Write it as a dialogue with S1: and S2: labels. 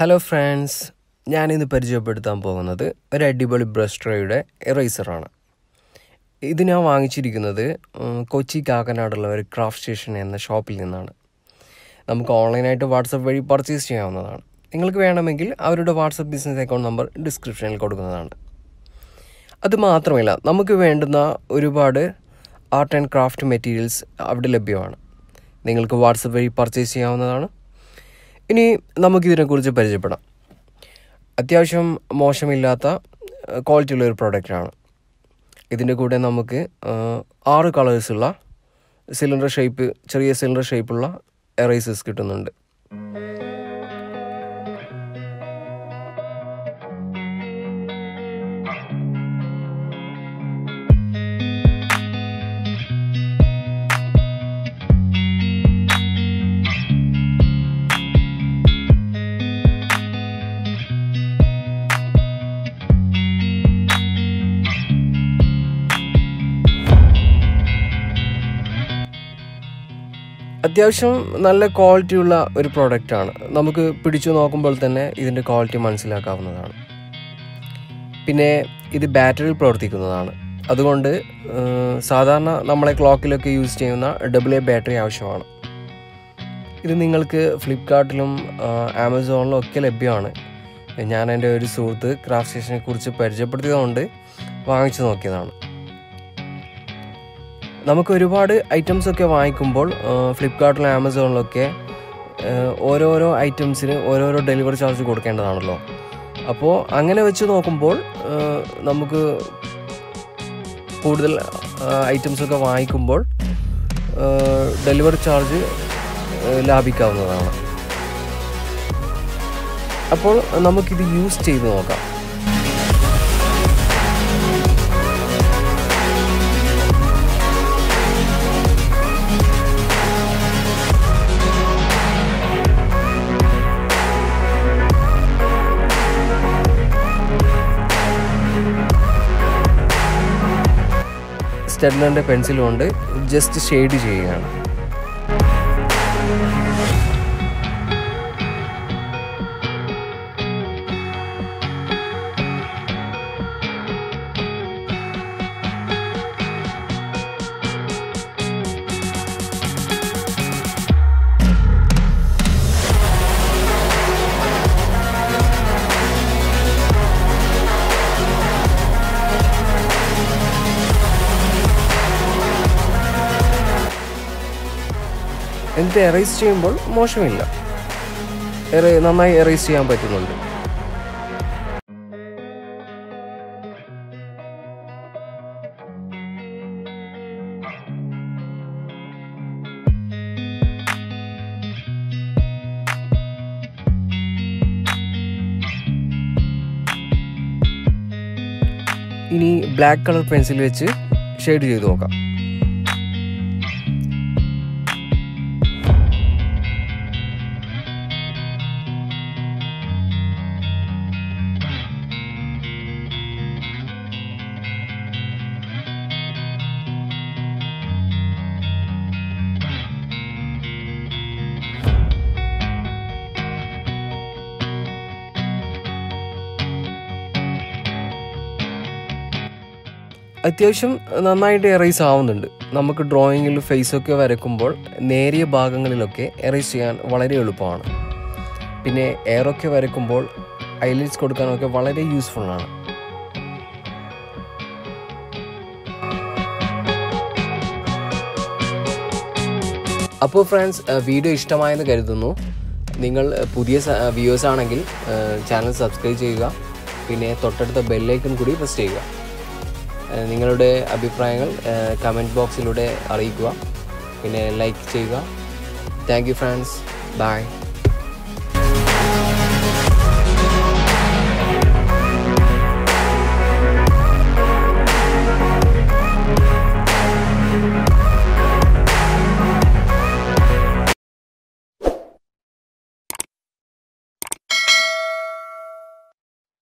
S1: Hello friends ഞാനിന്ന് പരിചയപ്പെടുത്താൻ പോകുന്നത് ഒരു അടിപൊളി ബ്രഷ് ട്രേയുടെ എറേസറാണ് ഇത് ഞാൻ വാങ്ങിച്ചിരിക്കുന്നത് കൊച്ചി കാക്കനാടുള്ള ഒരു ക്രാഫ്റ്റ് സ്റ്റേഷൻ എന്ന ഷോപ്പിൽ നിന്നാണ്. നമുക്ക് ഓൺലൈനായിട്ട് വാട്സപ്പ് വഴി പർച്ചേസ് ചെയ്യാവുന്നതാണ്. നിങ്ങൾക്ക് വേണമെങ്കിൽ അവരുടെ വാട്സപ്പ് ബിസിനസ് അക്കൗണ്ട് നമ്പർ ഡിസ്ക്രിപ്ഷനിൽ കൊടുക്കുന്നതാണ്. അത് മാത്രമല്ല നമുക്ക് വേണ്ടുന്ന ഒരുപാട് ആർട്ട് ആൻഡ് ക്രാഫ്റ്റ് മെറ്റീരിയൽസ് അവിടെ ലഭ്യമാണ്. നിങ്ങൾക്ക് വാട്സപ്പ് വഴി പർച്ചേസ് ചെയ്യാവുന്നതാണ്. ഇനി നമുക്കിതിനെക്കുറിച്ച് പരിചയപ്പെടാം. അത്യാവശ്യം മോശമില്ലാത്ത ക്വാളിറ്റി ഉള്ള ഒരു പ്രോഡക്റ്റാണ് ഇതിന്റെ കൂടെ നമുക്ക് ആറ് കളേഴ്സുള്ള സിലിണ്ടർ ഷേപ്പ് ചെറിയ സിലിണ്ടർ ഷേപ്പുള്ള എറൈസേഴ്സ് കിട്ടുന്നുണ്ട്. അത്യാവശ്യം നല്ല ക്വാളിറ്റിയുള്ള ഒരു പ്രോഡക്റ്റാണ് നമുക്ക് പിടിച്ചു നോക്കുമ്പോൾ തന്നെ ഇതിന്റെ ക്വാളിറ്റി മനസ്സിലാക്കാവുന്നതാണ്. പിന്നെ ഇത് ബാറ്ററിയിൽ പ്രവർത്തിക്കുന്നതാണ്. അതുകൊണ്ട് സാധാരണ നമ്മളെ ക്ലോക്കിലൊക്കെ യൂസ് ചെയ്യുന്ന ഡബിൾ എ ബാറ്ററി ആവശ്യമാണ്. ഇത് നിങ്ങൾക്ക് ഫ്ലിപ്കാർട്ടിലും ആമസോണിലും ഒക്കെ ലഭ്യമാണ്. ഞാൻ എന്റെ ഒരു സുഹൃത്ത് ക്രാഫ്റ്റ് സ്റ്റേഷനെ കുറിച്ച് പരിചയപ്പെടുത്തിയതുകൊണ്ട് വാങ്ങിച്ചു നോക്കിയതാണ്. നമുക്ക് ഒരുപാട് ഐറ്റംസ് ഒക്കെ വാങ്ങിക്കുമ്പോൾ ഫ്ലിപ്കാർട്ടിലും ആമസോണിലൊക്കെ ഓരോരോ ഐറ്റംസിന് ഓരോരോ ഡെലിവറി ചാർജ് കൊടുക്കേണ്ടതാണല്ലോ. അപ്പോൾ അങ്ങനെ വെച്ച് നോക്കുമ്പോൾ നമുക്ക് കൂടുതൽ ഐറ്റംസ് ഒക്കെ വാങ്ങിക്കുമ്പോൾ ഡെലിവറി ചാർജ് ലാഭിക്കാവുന്നതാണ്. അപ്പോൾ നമുക്കിത് യൂസ് ചെയ്ത് നോക്കാം. സ്റ്റെഡ്ലറിന്റെ പെൻസിൽ കൊണ്ട് ജസ്റ്റ് ഷെയ്ഡ് ചെയ്യുകയാണ്. എന്നിട്ട് എറേസ് ചെയ്യുമ്പോൾ മോശമില്ല. നന്നായി എറേസ് ചെയ്യാൻ പറ്റുന്നുണ്ട്. ഇനി ബ്ലാക്ക് കളർ പെൻസിൽ വെച്ച് ഷെയ്ഡ് ചെയ്ത് നോക്കാം. അത്യാവശ്യം നന്നായിട്ട് എറേസ് ആവുന്നുണ്ട്. നമുക്ക് ഡ്രോയിങ്ങിൽ ഫേസൊക്കെ വരയ്ക്കുമ്പോൾ നേരിയ ഭാഗങ്ങളിലൊക്കെ എറേസ് ചെയ്യാൻ വളരെ എളുപ്പമാണ്. പിന്നെ എയറൊക്കെ വരയ്ക്കുമ്പോൾ ഐലൈറ്റ്സ് കൊടുക്കാനൊക്കെ വളരെ യൂസ്ഫുൾ ആണ്. അപ്പോൾ ഫ്രണ്ട്സ് വീഡിയോ ഇഷ്ടമായെന്ന് കരുതുന്നു. നിങ്ങൾ പുതിയ വ്യൂവേഴ്സ് ആണെങ്കിൽ ചാനൽ സബ്സ്ക്രൈബ് ചെയ്യുക. പിന്നെ തൊട്ടടുത്ത ബെല്ലൈക്കൺ കൂടി പ്രസ് ചെയ്യുക. നിങ്ങളുടെ അഭിപ്രായങ്ങൾ കമന്റ് ബോക്സിലൂടെ അറിയിക്കുക. പിന്നെ ലൈക്ക് ചെയ്യുക. Thank you friends bye